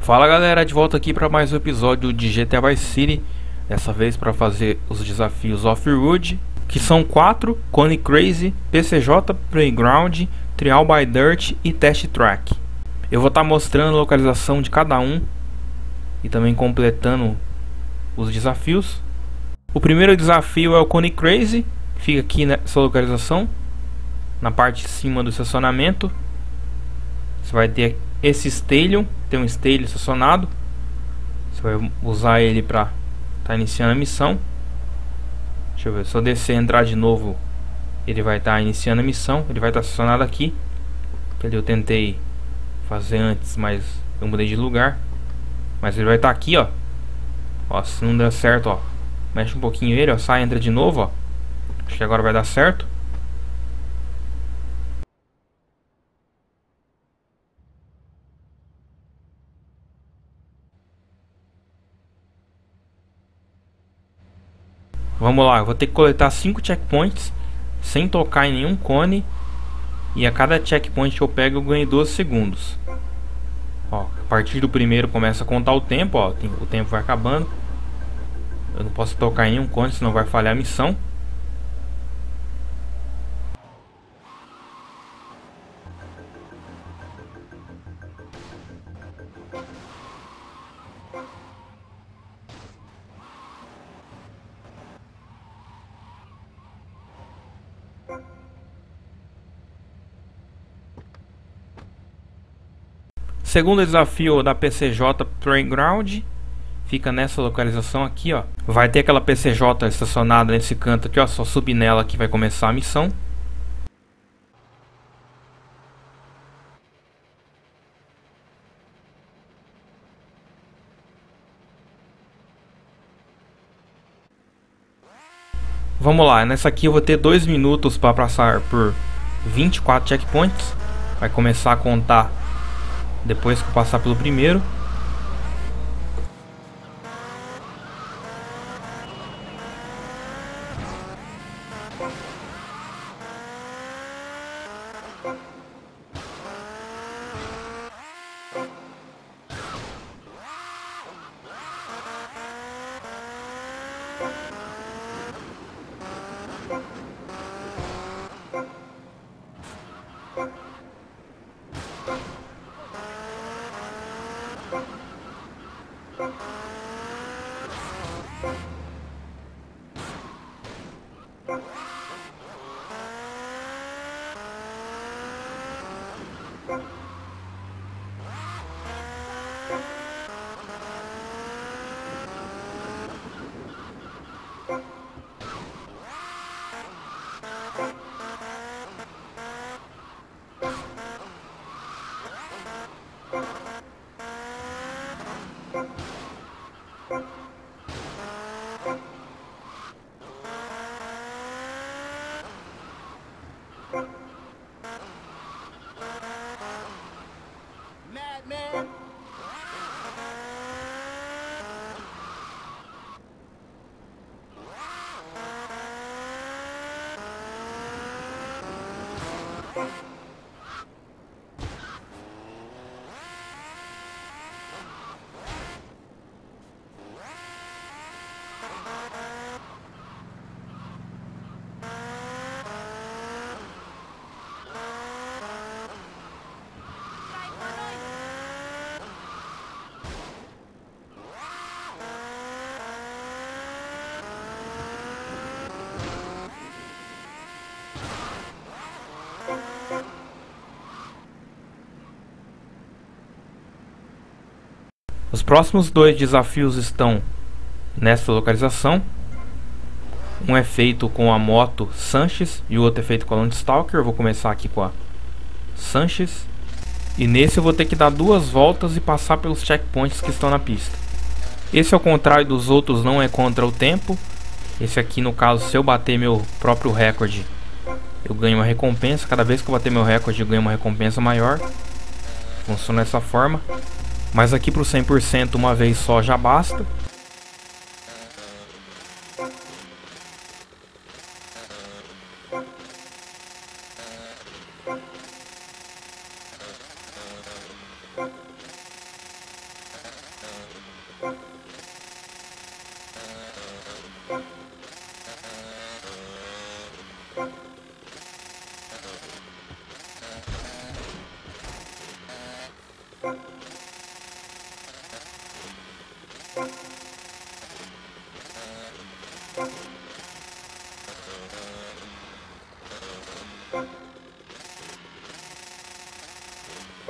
Fala galera, de volta aqui para mais um episódio de GTA Vice City. Dessa vez para fazer os desafios Off-Road Que são quatro, Cone Crazy, PCJ, Playground, Trial by Dirt e Test Track. Eu vou estar tá mostrando a localização de cada um E também completando os desafios. O primeiro desafio é o Cone Crazy Fica aqui nessa localização Na parte de cima do estacionamento. Você vai ter esse Stallion, tem um Stallion estacionado. Você vai usar ele para estar tá iniciando a missão. Deixa eu ver, se eu descer e entrar de novo, ele vai estar tá iniciando a missão. Ele vai estar tá estacionado aqui. Que eu tentei fazer antes, mas eu mudei de lugar. Mas ele vai estar tá aqui, ó. Ó, se não der certo, ó. Mexe um pouquinho ele, ó. Sai, entra de novo, ó. Acho que agora vai dar certo. Vamos lá, vou ter que coletar 5 checkpoints sem tocar em nenhum cone. E a cada checkpoint que eu pego eu ganho 12 segundos. Ó, a partir do primeiro começa a contar o tempo, ó, o tempo vai acabando. Eu não posso tocar em nenhum cone, senão vai falhar a missão. Segundo desafio da PCJ Playground fica nessa localização aqui, ó. Vai ter aquela PCJ estacionada nesse canto aqui, ó. Só subir nela que vai começar a missão. Vamos lá, nessa aqui eu vou ter 2 minutos para passar por 24 checkpoints. Vai começar a contar depois que passar pelo primeiro. Lord. Os próximos dois desafios estão nessa localização. Um é feito com a moto Sanches e o outro é feito com a Landstalker. Eu vou começar aqui com a Sanches. E nesse eu vou ter que dar duas voltas e passar pelos checkpoints que estão na pista. Esse ao contrário dos outros não é contra o tempo. Esse aqui no caso se eu bater meu próprio recorde eu ganho uma recompensa. Cada vez que eu bater meu recorde eu ganho uma recompensa maior. Funciona dessa forma. Mas aqui para o 100% uma vez só já basta.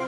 O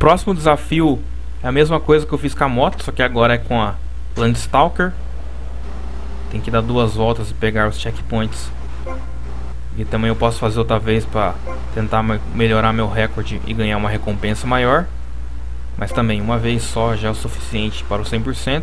próximo desafio é a mesma coisa que eu fiz com a moto, só que agora é com a Landstalker. Tem que dar duas voltas e pegar os checkpoints. E também eu posso fazer outra vez para tentar melhorar meu recorde e ganhar uma recompensa maior. Mas também uma vez só já é o suficiente para o 100%.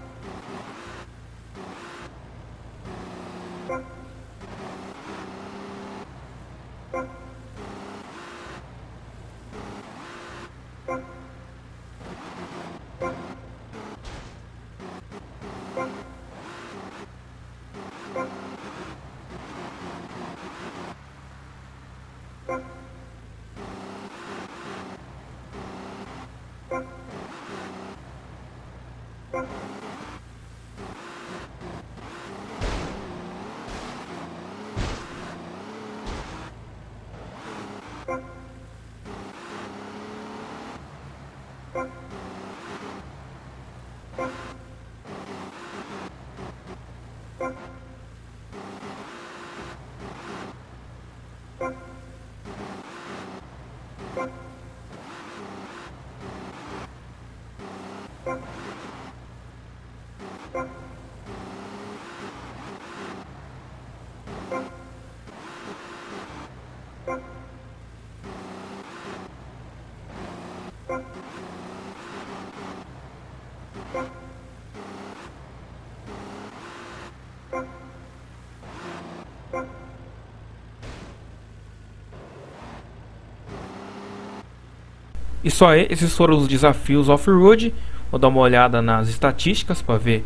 E só esses foram os desafios off-road. Vou dar uma olhada nas estatísticas para ver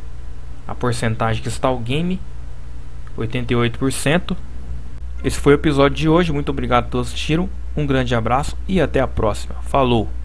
a porcentagem que está o game. 88%. Esse foi o episódio de hoje. Muito obrigado a todos que assistiram. Um grande abraço e até a próxima. Falou!